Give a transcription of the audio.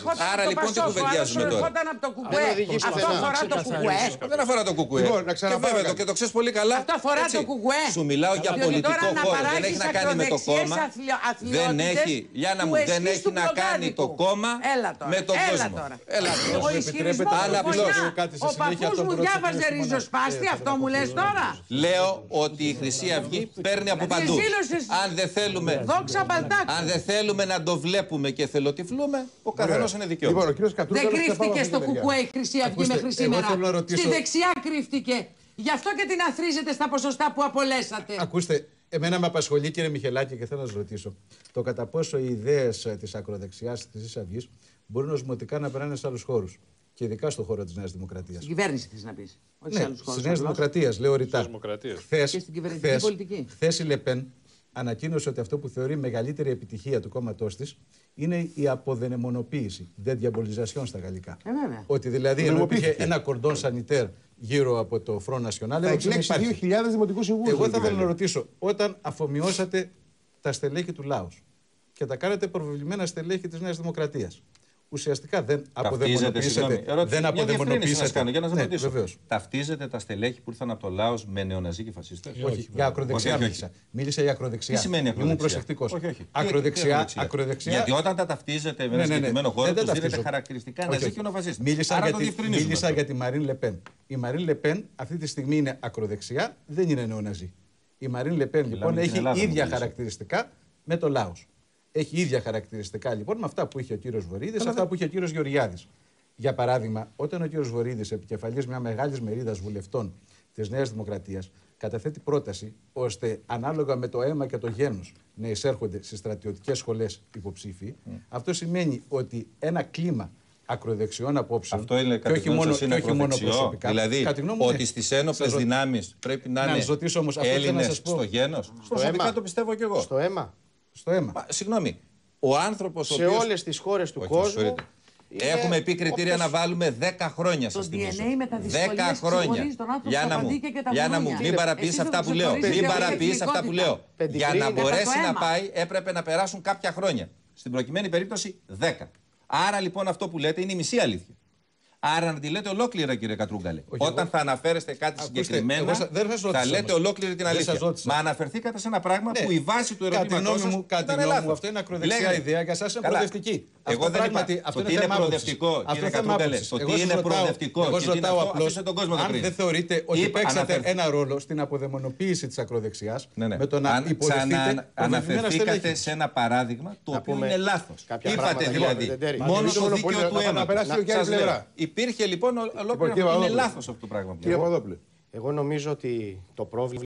ερχόταν Άρα από το λοιπόν τι Πασόκ, ο άλλος κουβεντιάζουμε τώρα; ερχόταν από το κουκουέ. Δεν οδηγεί Αυτό πουθενά. αφορά το κουκουέ. Δεν αφορά το κουκουέ. Λοιπόν, να και ξαναπάρω βέβαια κάτι. το, και το ξέρεις πολύ καλά. Αυτό αφορά Έτσι. το κουκουέ. Σου μιλάω για Διότι πολιτικό τώρα να χώρο. Δεν παράγεις έχει να κάνει με το ακροδεξιές κόμμα. αθλιο- Δεν αθλειότητες έχει, Γιάννα του μου, δεν εσχής έχει του να κάνει Μπλοκάδικου. το κόμμα Έλα τώρα, με τον έλα κόσμο. τώρα. Έλα Ο τώρα. ισχυρισμός Αν του απλώς Φωσιά, κάτι σε ο συνέχεια παππούς τον μου πρόσωπο διάβαζε της ριζοσπάστη, μονάδας. αυτό μου λες τώρα. Λέω ότι η Χρυσή Αυγή παίρνει από Δηλαδή, παντού. ζήλωσες- Αν δεν θέλουμε, Δόξα Μπαλτάκου. αν δεν θέλουμε να το βλέπουμε και θελοτυφλούμε, ο καθένα είναι δικαίωμα. Λοιπόν, ο κύριος Κατρούγκαλος Δεν θα πάω κρύφτηκε αυτή στο τη μεριά. κουκουέ η Χρυσή Αυγή Ακούστε, μέχρι εγώ σήμερα. θέλω να ρωτήσω- Στη δεξιά κρύφτηκε. Γι' αυτό και την αθρίζετε στα ποσοστά που απολέσατε. Ακούστε, εμένα με απασχολεί κύριε Μιχελάκη και θέλω να σας ρωτήσω το κατά πόσο οι ιδέες της ακροδεξιάς της Χρυσής Αυγής μπορούν οσμοτικά να περνάνε σε άλλους χώρους. Και ειδικά στον χώρο της Νέας Δημοκρατίας; Στην κυβέρνηση θες να πεις. Όχι σε Ναι, άλλους τη χώρους. Νέας απλώς. Δημοκρατίας, λέω ρητά. Δημοκρατίας. Χθες, Και στην κυβερνητική χθες- πολιτική. χθες η Λεπέν ανακοίνωσε ότι αυτό που θεωρεί μεγαλύτερη επιτυχία του κόμματός της είναι η αποδενεμονοποίηση. Deδιabolization στα γαλλικά. Ε, βέβαια. Ότι δηλαδή ενώ υπήρχε ένα κορδόν σανιτέρ γύρω από το Front National. Θα έδειξε να εκλέξει υπάρχει. 2.000 δημοτικούς συμβούλους. Εγώ θα ήθελα να ρωτήσω, όταν αφομοιώσατε τα στελέχη του λαού και τα κάνετε προβεβλημένα στελέχη της Νέας Δημοκρατίας, ουσιαστικά δεν Ταυτίζεται, συγγνώμη, αποδαιμονοποιήσατε. ερώτηση, Δεν μια διευκρίνηση να αποδαιμονοποιήσατε. σας κάνω, για να σας ναι, ρωτήσω. βεβαίως. Ταυτίζετε τα στελέχη που ήρθαν από το Λάος με νεοναζί και φασίστες; Όχι, για ακροδεξιά Όχι, όχι, μίλησα. Μίλησα για ακροδεξιά. Τι σημαίνει ακροδεξιά; Ήμουν προσεκτικός. Όχι, όχι. Τι- τι Ακροδεξιά, ακροδεξιά. Γιατί όταν τα ταυτίζετε με ένα Ναι, ναι, ναι. συγκεκριμένο χώρο, Δεν τα τους δίνετε ταυτίζω. χαρακτηριστικά Όχι, ναζί όχι. και νοφασίστη. Μίλησα, Άρα για, το τη, διευκρινίζουμε μίλησα αυτό. για τη Μαρίν Λεπέν. Η Μαρίν Λεπέν αυτή τη στιγμή είναι ακροδεξιά, δεν είναι νεοναζί. Η Μαρίν Λεπέν λοιπόν για την έχει Ελλάδα, ίδια νομίζω. χαρακτηριστικά με το λαό. Έχει ίδια χαρακτηριστικά λοιπόν με αυτά που είχε ο κύριος Βορύδης, αυτά που είχε ο κύριος Γεωργιάδης. Για παράδειγμα, όταν ο κύριος Βορύδης, επικεφαλής μια μεγάλης μερίδας βουλευτών της Νέας Δημοκρατίας, καταθέτει πρόταση ώστε ανάλογα με το αίμα και το γένος να εισέρχονται στι στρατιωτικές σχολές υποψήφοι, αυτό σημαίνει ότι ένα κλίμα ακροδεξιών απόψεων. Αυτό είναι και κατά όχι τη γνώμη μόνο, σας και είναι όχι μόνο ακροδεξιό. προσωπικά. Δηλαδή Κατά τη γνώμη μου, ότι ναι. στις ένοπλες Σας ρω- δυνάμεις πρέπει να Να είναι σας ρωτήσω όμως, αυτό θέλω να Έλληνες σας πω. στο γένος. Προσωπικά αίμα. το πιστεύω κι εγώ. Στο αίμα. Στο αίμα. Μα, Συγγνώμη, ο άνθρωπος ο Σε οποίος... όλες τις χώρες του Όχι, κόσμου. συγχωρείτε. είναι Έχουμε πει κριτήρια όπως- να βάλουμε 10 χρόνια σας Το θυμίζω. DNA με τα δυσκολίες 10 χρόνια. ξεχωρίζει τον άνθρωπο Γιάννα στα μου, παντίκια και τα Γιάννα μου, μπουνιά. μην παραποιείς Εσείς αυτά δεν που τους λέω. ξεχωρίζετε Μην από παραποιείς αυτά που λέω. Πεντηκρή Για να είναι μπορέσει κατά το να αίμα. πάει έπρεπε να περάσουν κάποια χρόνια. Στην προκειμένη περίπτωση 10. Άρα λοιπόν αυτό που λέτε είναι η μισή αλήθεια. Άρα να τη λέτε ολόκληρα, κύριε Κατρούγκαλε. Όχι, Όταν εγώ- θα αναφέρεστε κάτι Ακούστε, συγκεκριμένα, εγώ σα- δεν σας θα ρώτησα λέτε όμως. ολόκληρη την Δεν αλήθεια. σας ρώτησα. Μα αναφερθήκατε σε ένα πράγμα Ναι. που η βάση του Κατά τη ερωτήματός γνώμη σας μου, κατά τη ήταν γνώμη μου, λάθος. αυτό είναι ακροδεξιά Λέγατε. ιδέα, για εσάς είναι Καλά. προοδευτική. Εγώ Αυτό δεν πράγματι- είπα. αυτό Το είναι τι είναι θέμα προοδευτικό, άποψης. κύριε Αυτό είναι θέμα Κατρούγκαλε, άποψης. το Εγώ τι σας είναι ρωτάω- προοδευτικό Εγώ και σας τι είναι ρωτάω αυτό, απλώς, αφήστε τον κόσμο να αν κρίνει. δεν θεωρείτε ότι Είπα, παίξατε αναφερ- ένα ρόλο στην αποδαιμονοποίηση της ακροδεξιάς Ναι, ναι. με το να Αν υποδεχτείτε ξανα- προβεβλημένα αναφερθήκατε στελέχη. σε ένα παράδειγμα το Να οποίο πούμε είναι λάθος. κάποια Είπατε πράγματα, δηλαδή κύριε Τεντέρη. μόνο Μα στο νομίζω δίκαιο πολύ του να αίματος. περάσει Να- και η άλλη σας λέω, πλευρά. Υπήρχε λοιπόν ολόκληρο κύριε αυτό. Είναι Παπαδόπουλε. λάθος αυτό το πράγμα. που Κύριε λέω. Παπαδόπουλε, εγώ νομίζω ότι το πρόβλημα